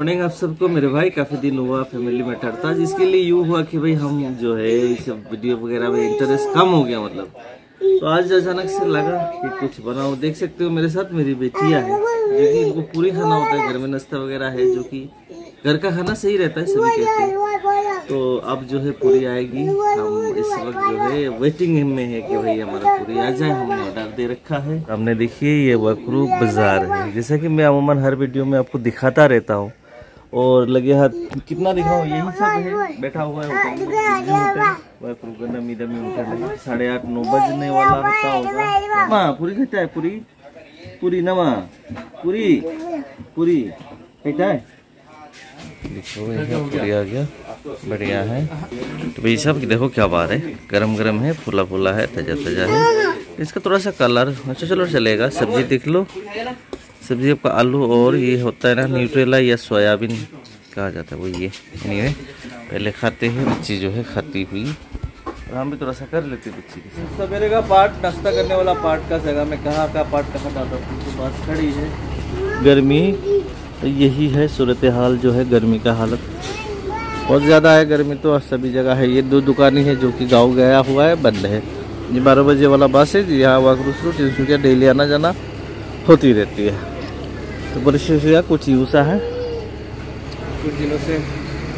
Morning आप सबको, मेरे भाई, काफ़ी दिन हुआ फैमिली में ठहरता, जिसके लिए यूँ हुआ कि भाई हम जो है इस वीडियो वगैरह में इंटरेस्ट कम हो गया मतलब। तो आज अचानक से लगा कि कुछ बनाओ देख सकते हो मेरे साथ मेरी बेटियाँ है, जो कि इनको पूरी खाना होता है, घर में नाश्ता वगैरह है, जो कि घर का खाना सही रहता है, सभी कहते हैं। तो अब जो है पूरी आएगी। हम इस वक्त जो है वेटिंग में है कि भाई हमारा पूरी आ जाए, हमने ऑर्डर दे रखा है। हमने देखिए, ये वक्रू बाज़ार है। जैसा कि मैं अमूमन हर वीडियो में आपको दिखाता रहता हूँ। और लगे हाथ। कितना दिखाऊँ यही सब है? बैठा हुआ है में, साढ़े आठ नौ बजने वाला होता होगा। माँ पूरी खाता है पूरी? पूरी ना माँ पूरी? पूरी खाता है? देखो ये पूरी आ गया। बढ़िया है। तो भाई सब देखो क्या बात है। गरम गरम है फूला फूला है ताज़ा ताज़ा है। इसका थोड़ा सा कलर अच्छा चलो चलेगा। सब्ज़ी देख लो। सब्ज़ी आपका आलू और ये होता है ना न्यूट्रेला या सोयाबीन कहा जाता है वो ये। नहीं पहले खाते हैं बच्ची जो है खाती हुई। और हम भी थोड़ा सा कर लेते बच्ची के साथ। सवेरे का पार्ट नाश्ता करने वाला पार्ट का जगह मैं कहाँ का पार्ट कहाँ जाता हूँ? तो बात खड़ी है। गर्मी तो यही है सूरत हाल जो है गर्मी का हालत। बहुत ज़्यादा है गर्मी तो सभी जगह है। ये दो दुकानें हैं जो कि गाँव गया हुआ है बंद है। ये बारह बजे वाला बस है जी यहाँ वाकरूसरू टिनसुकिया डेली आना जाना होती रहती है। तो परिस्थितियाँ कुछ यूसा है। कुछ दिनों से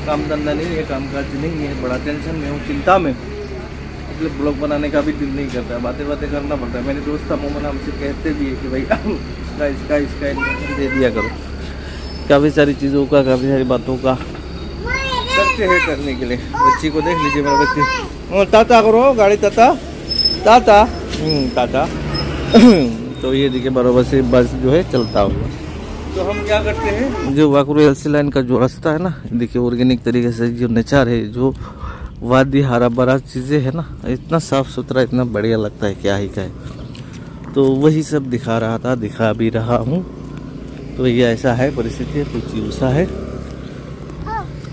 काम धंधा नहीं है काम काज नहीं है बड़ा टेंशन में हूँ चिंता में। इसलिए ब्लॉग बनाने का भी दिल नहीं करता बातें बातें करना पड़ता है। मेरे दोस्त अमूमन हमसे कहते भी है कि भाई इसका इसका इसका इन्फॉर्मेशन दे दिया करो। काफ़ी सारी चीज़ों का काफ़ी सारी बातों का। करते हैं करने के लिए। बच्ची को देख लीजिए मेरा बच्ची। ताता करो गाड़ी ताता। ताता। हम्म, ताता। तो ये देखिए बराबर से बस जो है चलता हुआ। तो हम क्या करते हैं? जो वाकुर एलसी लाइन का जो रास्ता है ना देखिए ऑर्गेनिक तरीके से जो नेचर है जो वादी हरा भरा चीज़ें है ना इतना साफ़ सुथरा इतना बढ़िया लगता है क्या ही कहे। तो वही सब दिखा रहा था दिखा भी रहा हूँ। तो ये ऐसा है परिस्थिति है कुछ यूसा है।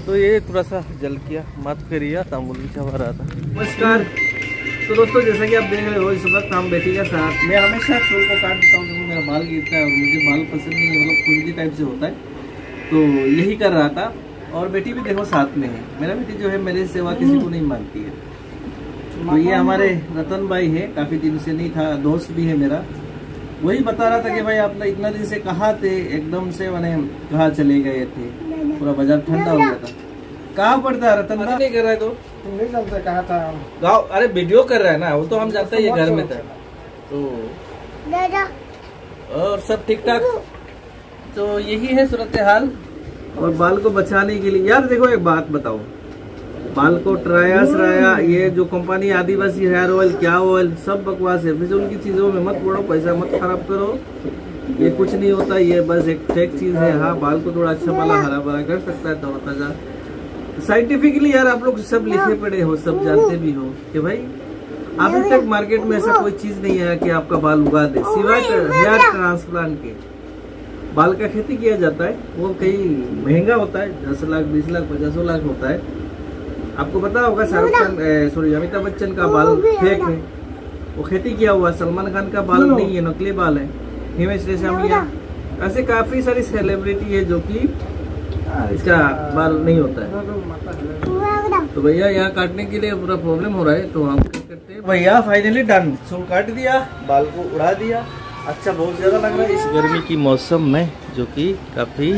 तो ये थोड़ा सा जल किया मत करिए तामुल भी चबा रहा था। नमस्कार। तो दोस्तों जैसा कि आप देख रहे हो इस वक्त हम बेटी के साथ मैं हमेशा चोल को काट देता हूँ क्योंकि मेरा बाल गिरता है और मुझे बाल पसंद नहीं है मतलब खुजली टाइप से होता है। तो यही कर रहा था और बेटी भी देखो साथ में है। मेरा बेटी जो है मेरी सेवा किसी को नहीं मानती है। तो ये हमारे रतन भाई है काफ़ी दिन से नहीं था दोस्त भी है मेरा। वही बता रहा था कि भाई आप इतना दिन से कहा थे एकदम से मैंने कहा चले गए थे। पूरा बाज़ार ठंडा हो गया था। कहाँ पड़ता है रतन नहीं कर रहा है तो? नहीं जानते कहा था गाँव अरे वीडियो कर रहा है ना वो तो हम जानते हैं ये घर में था। तो और सब ठीक ठाक तो यही है सूरत हाल और बाल को बचाने के लिए, यार देखो एक बात बताओ। बाल को ट्राया सराया ये जो कंपनी आदिवासी हेयर ऑयल क्या ऑयल सब बकवास है। फिर उनकी चीज़ों में मत पड़ो, पैसा मत खराब करो। ये कुछ नहीं होता, ये बस एक फेक चीज़ है। हाँ बाल को थोड़ा अच्छा वाला हरा भरा कर सकता है तो ताज़ा साइंटिफिकली यार, आप लोग सब लिखे पड़े हो, सब जानते भी हो कि भाई अभी तक मार्केट में ऐसा कोई चीज़ नहीं आया कि आपका बाल उगा दे। सिवाय हेयर ट्रांसप्लांट के। बाल का खेती किया जाता है वो कहीं महँगा होता है दस लाख बीस लाख पचासों लाख होता है। आपको पता होगा शाहरुख खान सॉरी अमिताभ बच्चन का बाल फेक है। वो खेती किया हुआ सलमान खान का बाल नहीं है नकली बाल है। हिमेश रेशमिया। ऐसे काफ़ी सारी सेलिब्रिटी है जो कि इसका बाल नहीं होता है। तो भैया, यहाँ काटने के लिए पूरा प्रॉब्लम हो रहा है तो हम करते हैं। भैया फाइनली डन सुन काट दिया, बाल को उड़ा दिया। अच्छा बहुत ज़्यादा लग रहा है। इस गर्मी की मौसम में, जो कि काफ़ी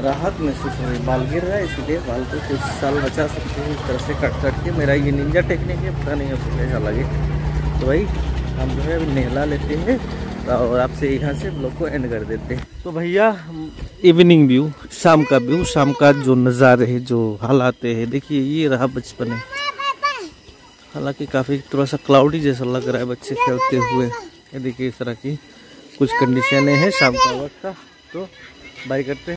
राहत महसूस हो रही है। बाल गिर रहा है, इसलिए बाल को कुछ साल बचा सकते हैं, इस तरह से कट कट के। मेरा ये निंजा टेक्निक है, पता नहीं आपको कैसा लगे। तो भाई, हम जो है अभी नहला लेते हैं। और आपसे यहाँ से ब्लॉग को एंड कर देते हैं। तो भैया इवनिंग व्यू शाम का व्यू शाम का जो नज़ारे है, जो हालात है, देखिए ये रहा बचपन है। हालाँकि काफ़ी थोड़ा सा क्लाउडी जैसा लग रहा है बच्चे खेलते हुए। ये देखिए इस तरह की कुछ कंडीशन हैं, शाम का वक्त का तो बाई करते हैं।